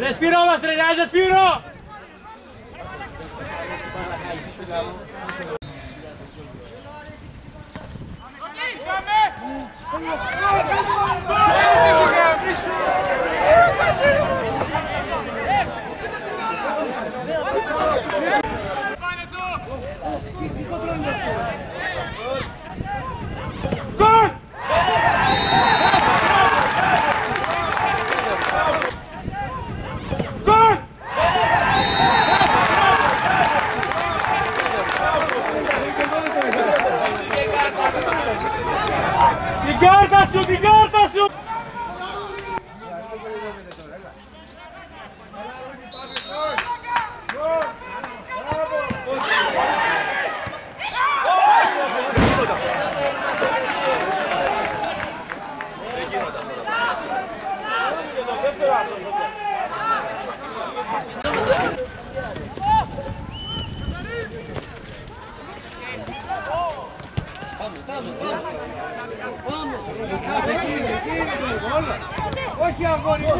Respiro, Mastrellaz, respiro! Κοντά! Ρε Guarda su, guarda su! Όχι αγόρι μου! Όχι αγόρι μου!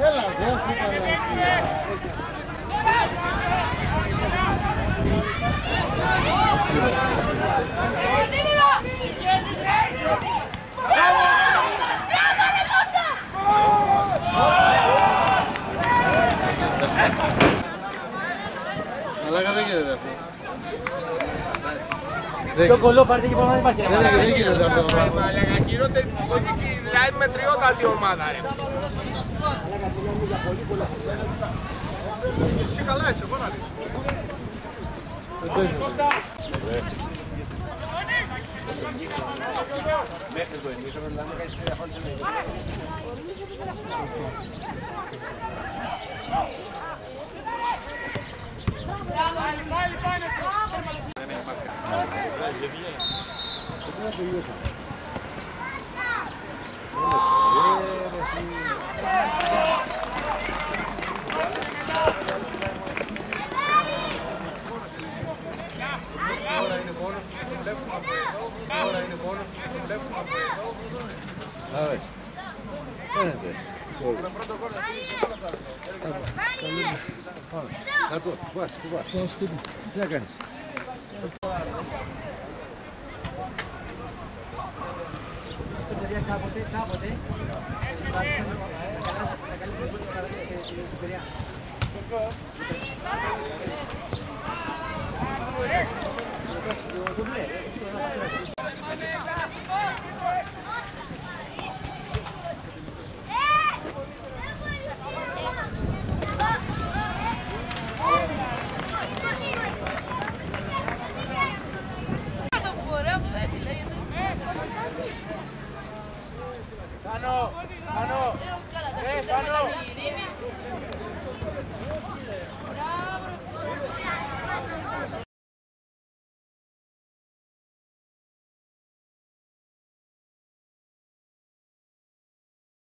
Έλα, δεν φύγαμε. Πιο κολλό πάρτε και πάνω δεν υπάρχει. ρε Δεν, μαλάκα. δεν γίνεται αυτό το πράγμα. Μαλάκα, χειρότερη πολιτική, δηλαδή μετριότατη ομάδα ρε. Εσύ καλά είσαι, εγώ να δεις. Δεν το έχεις. Κάτω, πού πας, πού πας. Τι να κάνεις. Αυτό παιδιά Готов. Вася, Вася. Что он стыдно? Для Ганис. Thank you. ¡Mano! ¡Mano!